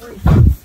what free.